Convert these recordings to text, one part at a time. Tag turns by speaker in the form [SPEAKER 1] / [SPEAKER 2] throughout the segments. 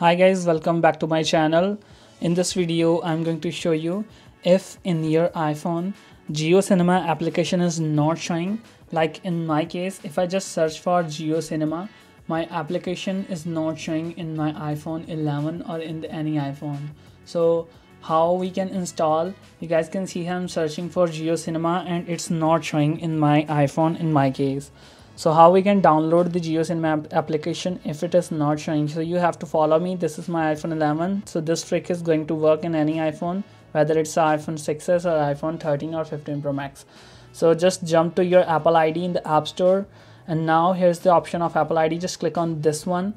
[SPEAKER 1] Hi guys, welcome back to my channel. In this video, I'm going to show you if in your iPhone JioCinema application is not showing. Like in my case, if I just search for JioCinema, my application is not showing in my iPhone 11 or in any iPhone. So how we can install, you guys can see I'm searching for JioCinema and it's not showing in my iPhone in my case so how we can download the JioCinema application if it is not showing? So you have to follow me. This is my iphone 11 so this trick is going to work in any iphone whether it's iphone 6s or iphone 13 or 15 pro max. So just jump to your apple id in the app store. And now here's the option of apple id just click on this one.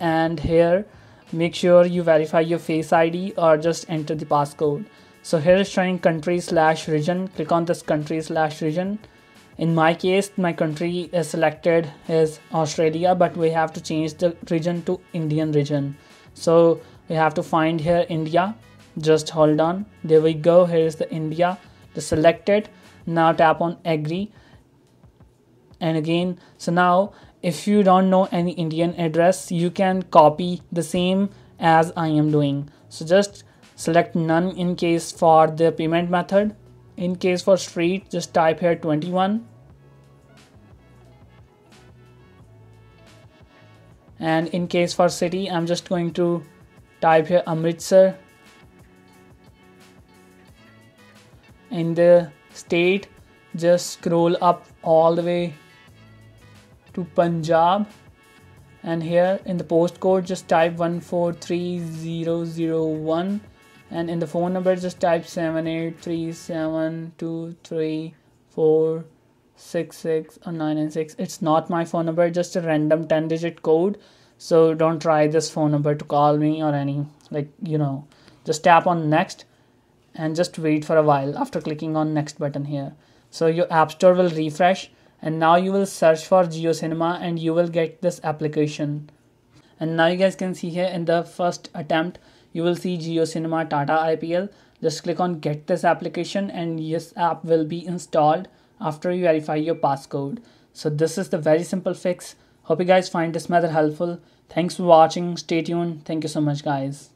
[SPEAKER 1] And here make sure you verify your face id or just enter the passcode. So here is showing country slash region. Click on this country slash region in my case my country is selected is Australia but we have to change the region to Indian region. So we have to find here India. Just hold on. There we go. Here is the India. The selected. Now tap on agree. And again so now if you don't know any Indian address you can copy the same as I am doing. So just select none in case for the payment method in case for street just type here 21 and in case for city I'm just going to type here Amritsar. In the state just scroll up all the way to Punjab. And here in the postcode just type 143001 and in the phone number just type 78372346 or 996 it's not my phone number just a random 10 digit code. So don't try this phone number to call me or any like you know just tap on next and just wait for a while after clicking on next button here. So your app store will refresh and now you will search for JioCinema and you will get this application. And now you guys can see here in the first attempt you will see JioCinema Tata IPL. Just click on get this application and yes app will be installed after you verify your passcode. So this is the very simple fix. Hope you guys find this method helpful. Thanks for watching. Stay tuned. Thank you so much guys.